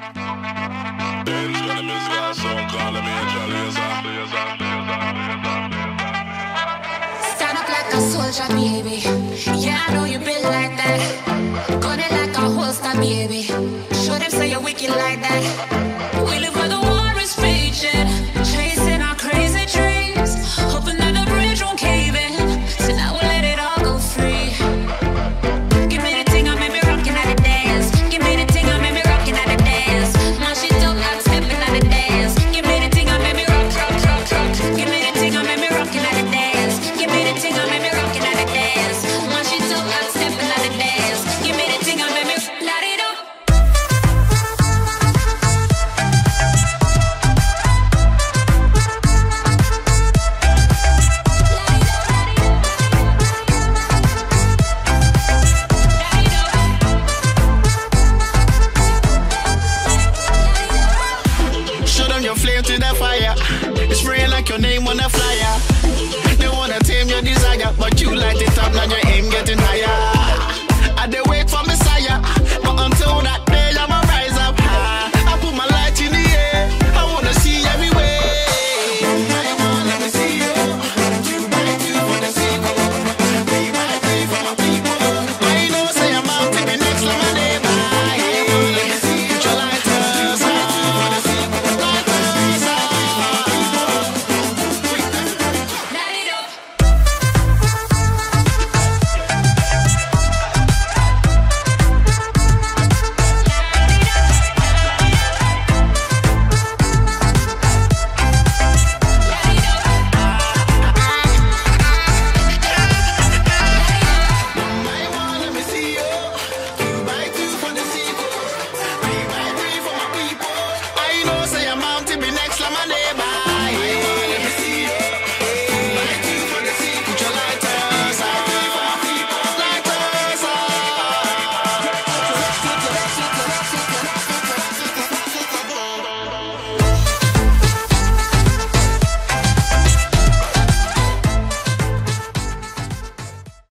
Stand up like a soldier, baby. Yeah, I know you been like that. Gun it like a holster, baby. Show them say you're wicked like that. your flame to the fire. It's spraying like your name on a flyer. They wanna tame your desire, but you